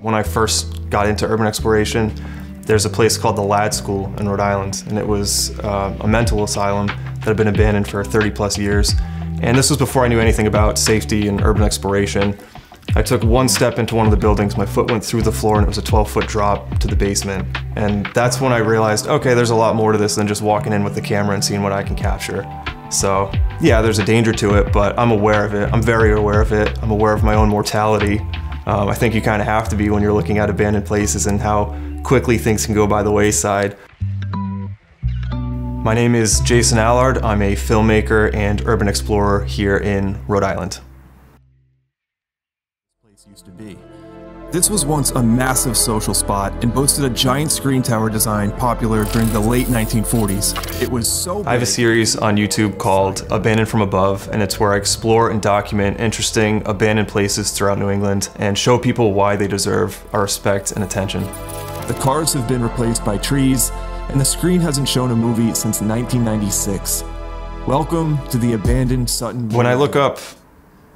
When I first got into urban exploration, there's a place called the Ladd School in Rhode Island, and it was uh, a mental asylum that had been abandoned for 30 plus years. And this was before I knew anything about safety and urban exploration. I took one step into one of the buildings, my foot went through the floor and it was a 12 foot drop to the basement. And that's when I realized, okay, there's a lot more to this than just walking in with the camera and seeing what I can capture. So yeah, there's a danger to it, but I'm aware of it. I'm very aware of it. I'm aware of my own mortality. Um, I think you kind of have to be when you're looking at abandoned places and how quickly things can go by the wayside. My name is Jason Allard. I'm a filmmaker and urban explorer here in Rhode Island. used to be. This was once a massive social spot and boasted a giant screen tower design popular during the late 1940s. It was so big. I have a series on YouTube called Abandoned from Above, and it's where I explore and document interesting abandoned places throughout New England and show people why they deserve our respect and attention. The cars have been replaced by trees, and the screen hasn't shown a movie since 1996. Welcome to the abandoned Sutton. When I look up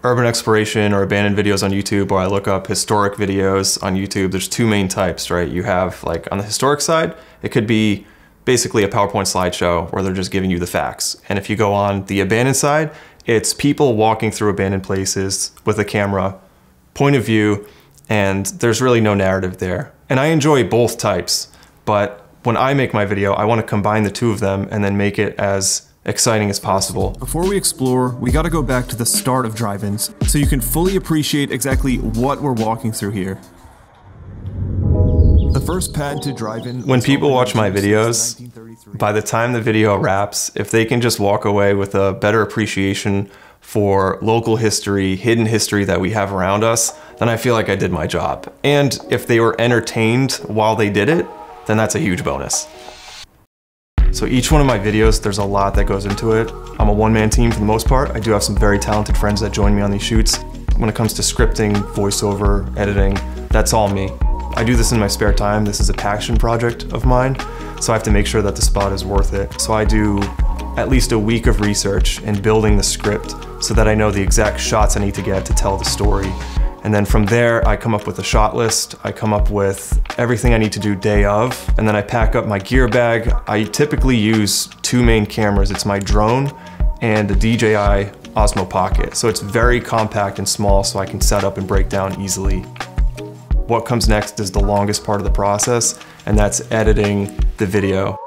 urban exploration or abandoned videos on YouTube, or I look up historic videos on YouTube, there's two main types, right? You have like on the historic side, it could be basically a PowerPoint slideshow where they're just giving you the facts. And if you go on the abandoned side, it's people walking through abandoned places with a camera, point of view, and there's really no narrative there. And I enjoy both types, but when I make my video, I want to combine the two of them and then make it as exciting as possible. Before we explore, we gotta go back to the start of drive-ins so you can fully appreciate exactly what we're walking through here. The first pad to drive-in. When people watch my videos, by the time the video wraps, if they can just walk away with a better appreciation for local history, hidden history that we have around us, then I feel like I did my job. And if they were entertained while they did it, then that's a huge bonus. So each one of my videos, there's a lot that goes into it. I'm a one-man team for the most part. I do have some very talented friends that join me on these shoots. When it comes to scripting, voiceover, editing, that's all me. I do this in my spare time. This is a passion project of mine, so I have to make sure that the spot is worth it. So I do at least a week of research and building the script so that I know the exact shots I need to get to tell the story. And then from there, I come up with a shot list. I come up with everything I need to do day of. And then I pack up my gear bag. I typically use two main cameras. It's my drone and the DJI Osmo Pocket. So it's very compact and small so I can set up and break down easily. What comes next is the longest part of the process, and that's editing the video.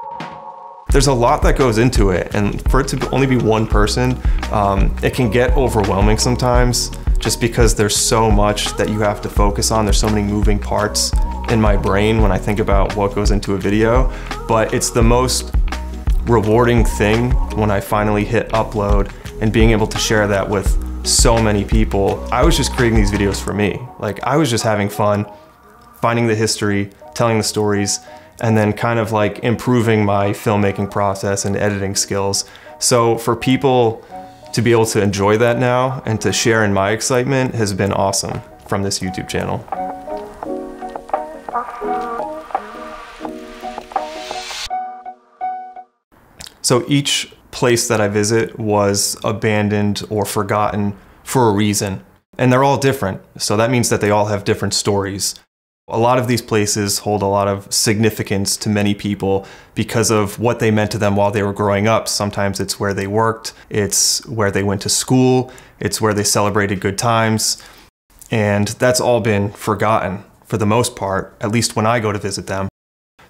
There's a lot that goes into it, and for it to only be one person, um, it can get overwhelming sometimes just because there's so much that you have to focus on. There's so many moving parts in my brain when I think about what goes into a video, but it's the most rewarding thing when I finally hit upload and being able to share that with so many people. I was just creating these videos for me. Like I was just having fun, finding the history, telling the stories, and then kind of like improving my filmmaking process and editing skills. So for people to be able to enjoy that now and to share in my excitement has been awesome from this YouTube channel. So each place that I visit was abandoned or forgotten for a reason. And they're all different. So that means that they all have different stories. A lot of these places hold a lot of significance to many people because of what they meant to them while they were growing up. Sometimes it's where they worked, it's where they went to school, it's where they celebrated good times. And that's all been forgotten for the most part, at least when I go to visit them.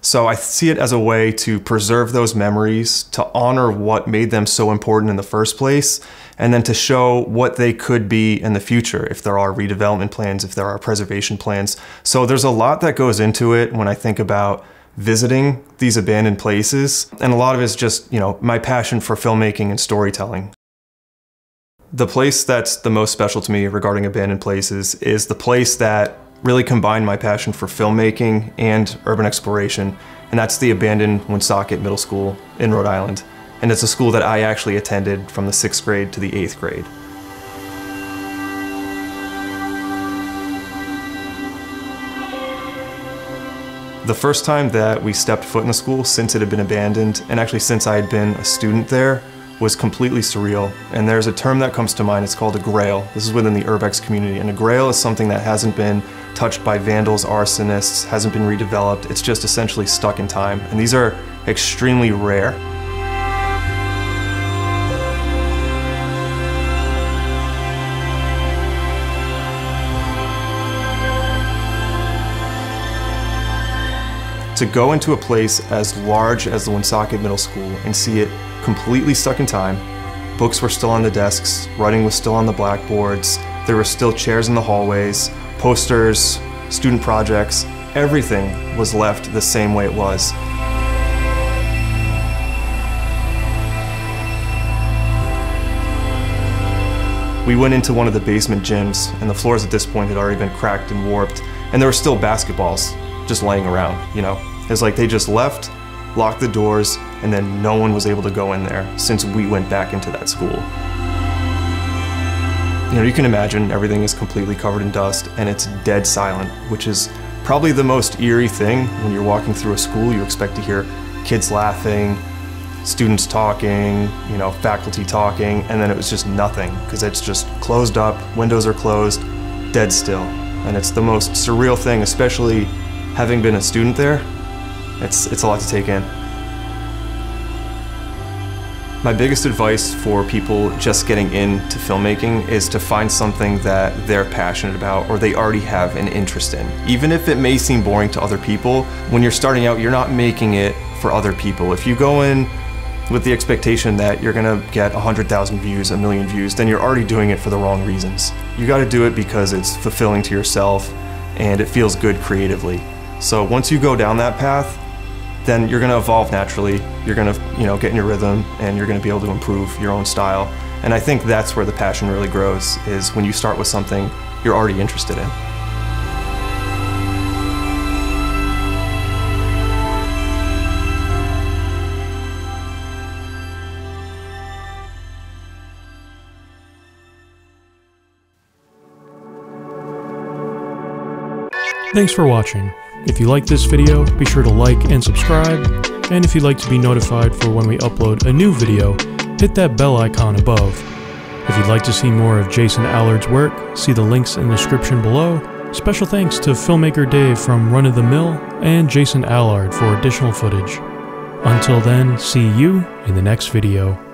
So I see it as a way to preserve those memories, to honor what made them so important in the first place, and then to show what they could be in the future if there are redevelopment plans, if there are preservation plans. So there's a lot that goes into it when I think about visiting these abandoned places, and a lot of it's just, you know, my passion for filmmaking and storytelling. The place that's the most special to me regarding abandoned places is the place that really combined my passion for filmmaking and urban exploration, and that's the abandoned Woonsocket Middle School in Rhode Island. And it's a school that I actually attended from the sixth grade to the eighth grade. The first time that we stepped foot in the school since it had been abandoned, and actually since I had been a student there, was completely surreal. And there's a term that comes to mind, it's called a grail. This is within the urbex community, and a grail is something that hasn't been touched by vandals, arsonists, hasn't been redeveloped. It's just essentially stuck in time. And these are extremely rare. to go into a place as large as the Woonsocket Middle School and see it completely stuck in time. Books were still on the desks, writing was still on the blackboards, there were still chairs in the hallways, posters, student projects, everything was left the same way it was. We went into one of the basement gyms, and the floors at this point had already been cracked and warped, and there were still basketballs just laying around, you know. It's like they just left, locked the doors, and then no one was able to go in there since we went back into that school. You know, you can imagine everything is completely covered in dust and it's dead silent, which is probably the most eerie thing when you're walking through a school. You expect to hear kids laughing, students talking, you know, faculty talking, and then it was just nothing because it's just closed up, windows are closed, dead still. And it's the most surreal thing, especially having been a student there, it's, it's a lot to take in. My biggest advice for people just getting into filmmaking is to find something that they're passionate about or they already have an interest in. Even if it may seem boring to other people, when you're starting out, you're not making it for other people. If you go in with the expectation that you're gonna get 100,000 views, a million views, then you're already doing it for the wrong reasons. You gotta do it because it's fulfilling to yourself and it feels good creatively. So once you go down that path, then you're going to evolve naturally. You're going to, you know, get in your rhythm and you're going to be able to improve your own style. And I think that's where the passion really grows is when you start with something you're already interested in. Thanks for watching. If you like this video, be sure to like and subscribe, and if you'd like to be notified for when we upload a new video, hit that bell icon above. If you'd like to see more of Jason Allard's work, see the links in the description below. Special thanks to filmmaker Dave from Run of the Mill and Jason Allard for additional footage. Until then, see you in the next video.